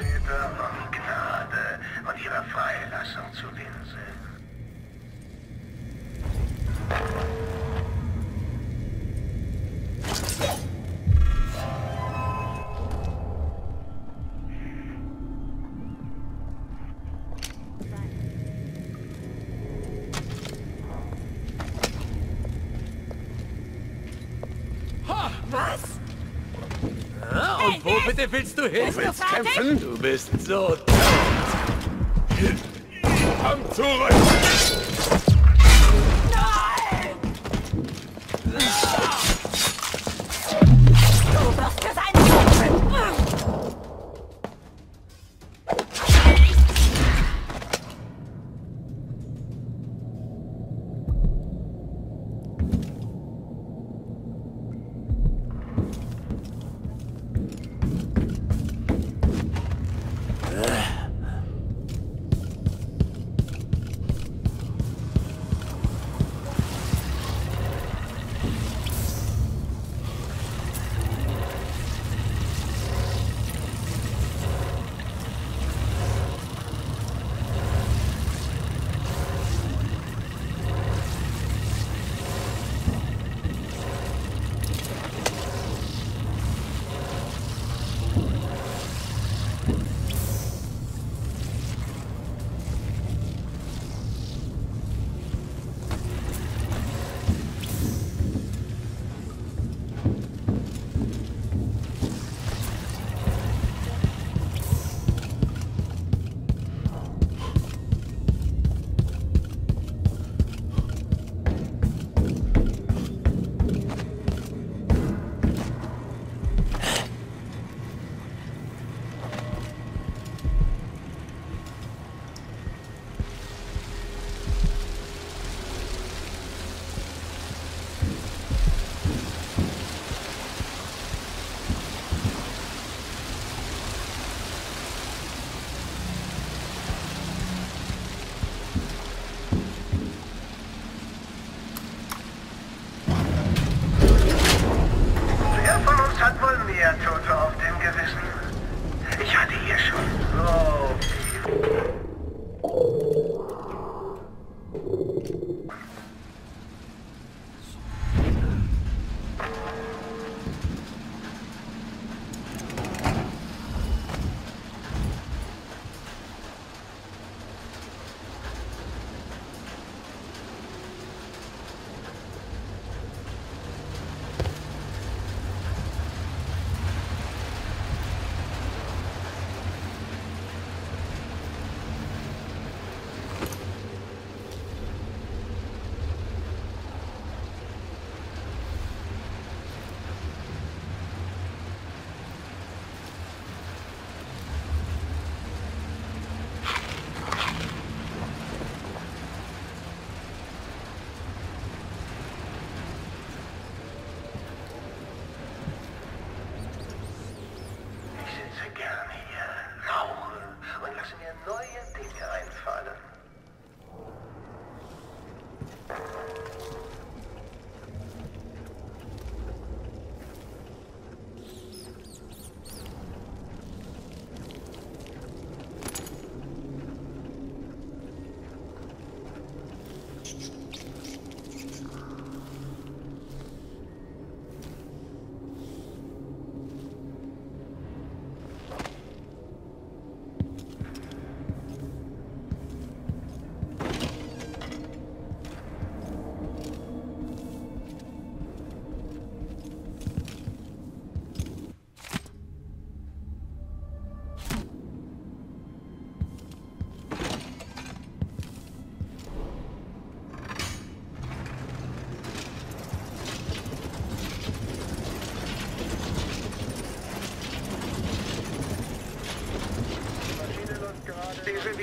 über Gnade und ihrer Freilassung zu bitte willst du hin? Bist du fertig? Du bist so... Komm zurück!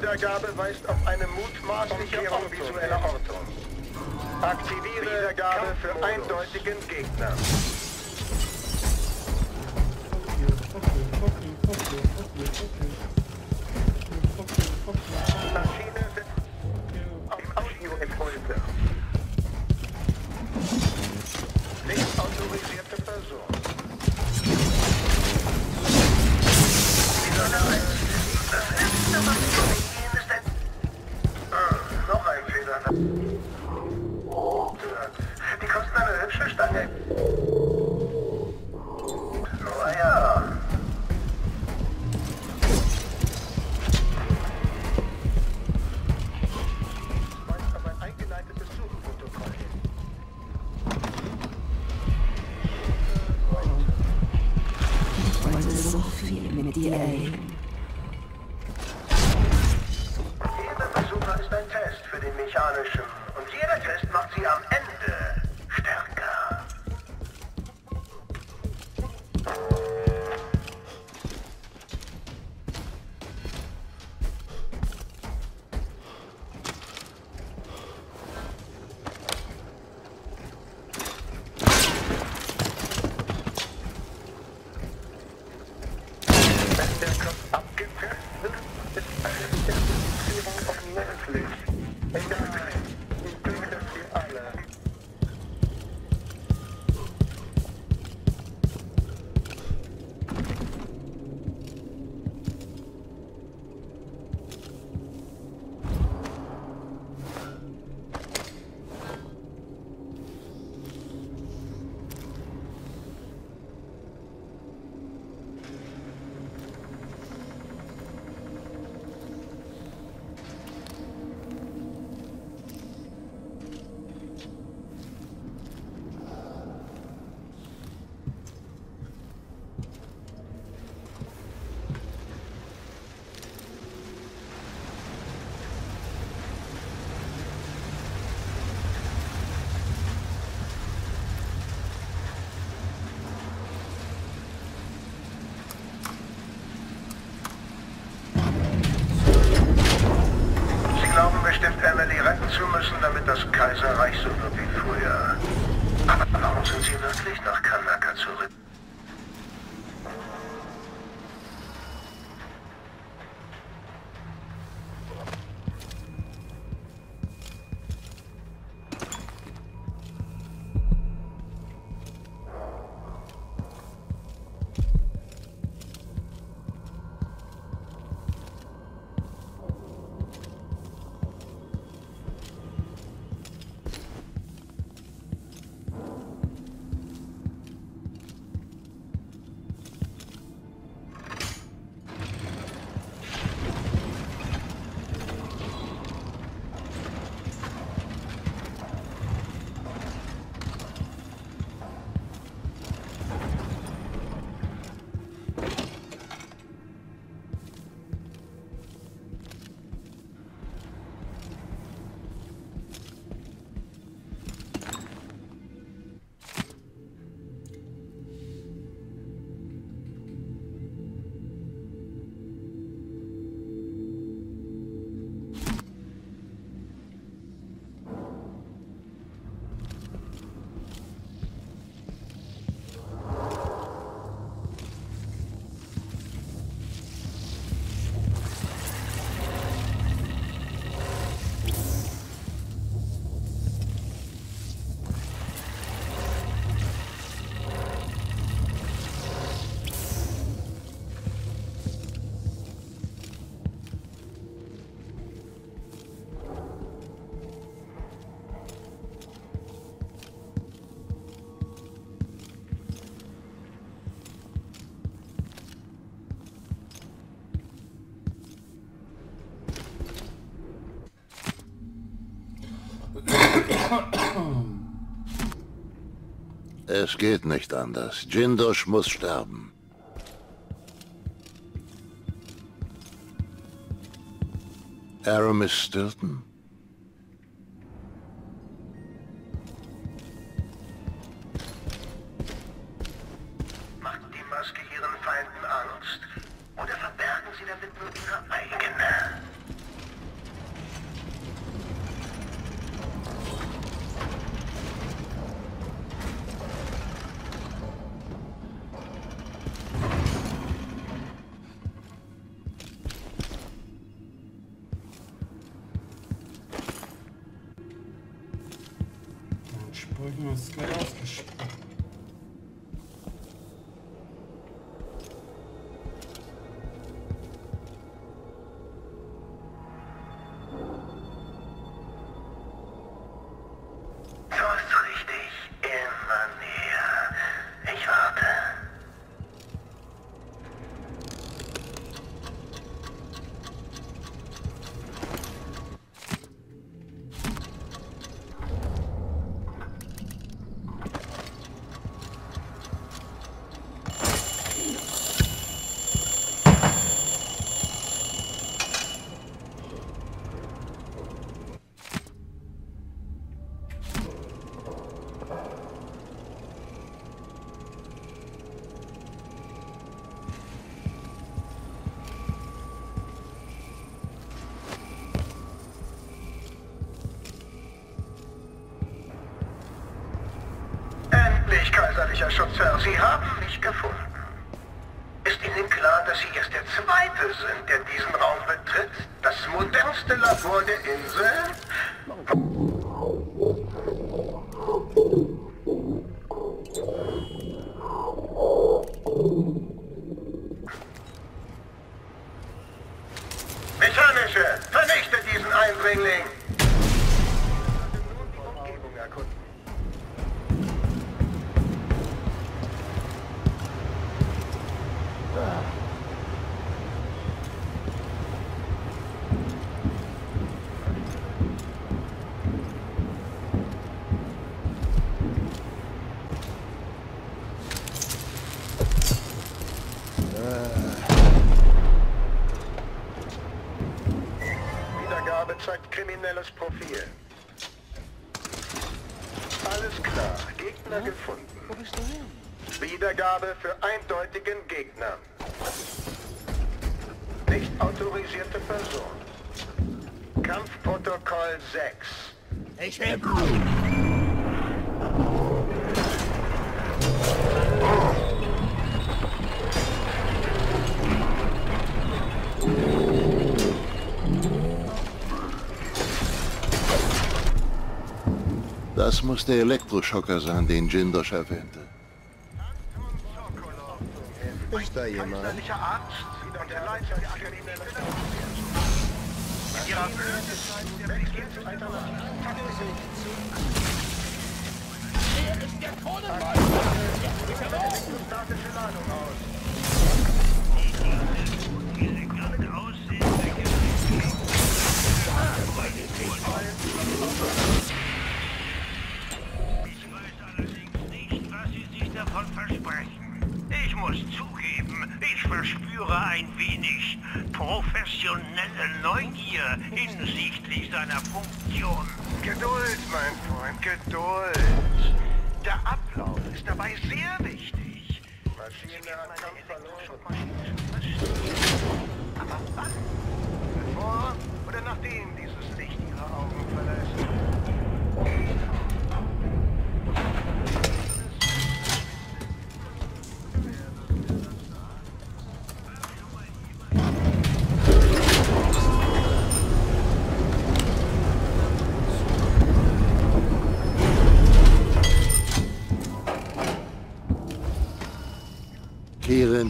Wiedergabe weist auf eine mutmaßliche visuelle Ortung. Aktiviere Wiedergabe für eindeutigen Gegner. Maschine DNA. DNA. das Kaiserreich sowie Es geht nicht anders. Jindosh muss sterben. Aramis Stilton? go scale. Richtig, kaiserlicher Schutzherr. Sie haben mich gefunden. Ist Ihnen klar, dass Sie erst der Zweite sind, der diesen Raum betritt? Das modernste Labor der Insel? Kriminelles Profil. Alles klar, Gegner gefunden. Wo bist du hin? Wiedergabe für eindeutigen Gegner. Nicht autorisierte Person. Kampfprotokoll 6. Ich will... Das muss der Elektroschocker sein, den Jindosh erwähnte. Ist da jemand? Arzt und der Leiter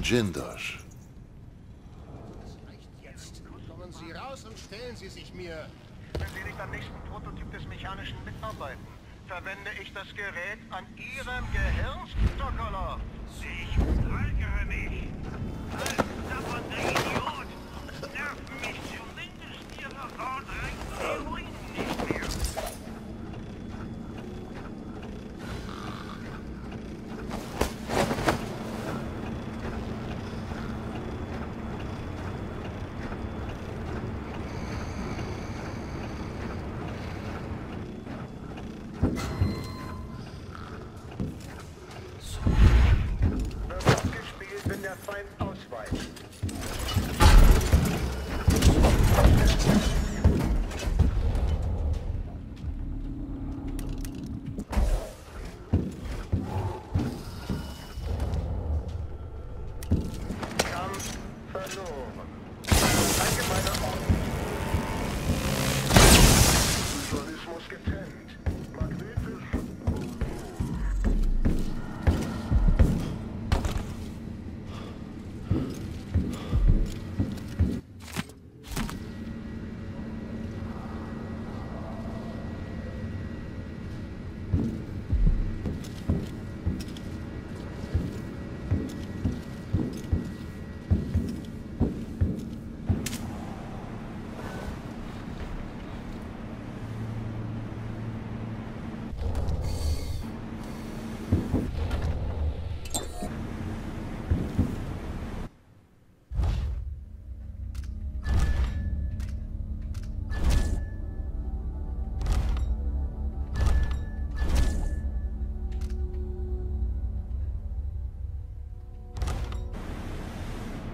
Kirin Jindosh. Kommen Sie raus und stellen Sie sich mir. Wenn Sie nicht am nächsten Prototyp des Mechanischen mitarbeiten, verwende ich das Gerät an Ihrem Gehirn,